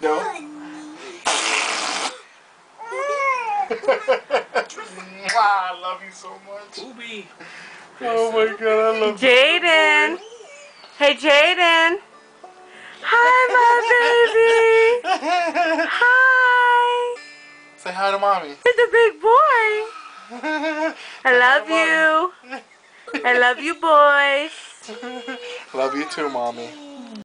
no. I love you so much. Booby. Oh my god, I love you. Jayden. Hey, Jayden. Hi, my baby. Hi. Say hi to mommy. You're the big boy. I love you. I love you, boys. Love you too, mommy.